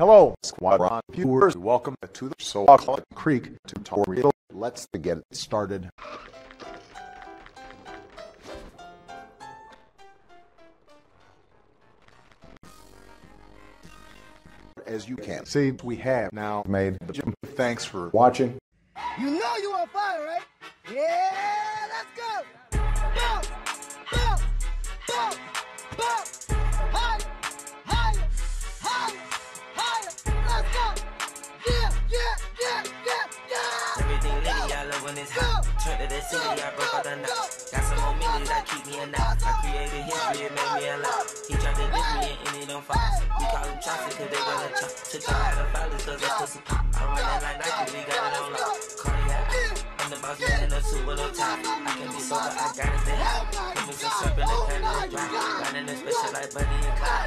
Hello, Squadron viewers. Welcome to the Soul Creek tutorial. Let's get started. As you can see, we have now made the jump. Thanks for watching. You know you on fire, right? Yeah, when it's hot. Turn to the city, I broke out the knot. Got some more millions that keep me a knot. I created history, it made me a lot. He tried to diss me and ended on Fox. We call him Chaucer cause they gonna chop. Took a lot of followers cause that pussy pop. I run that like Nike, we got it on lock. Cardiac. I'm the boss, man, in a suit with no tie. I can be sober, I got it, stay high. Put me some syrup in the can of dry. Riding the special like Bonnie and Clyde.